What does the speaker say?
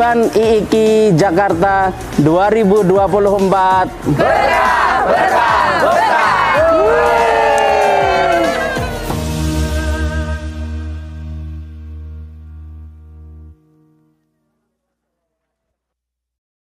Urban IIKI Jakarta 2024 berkah.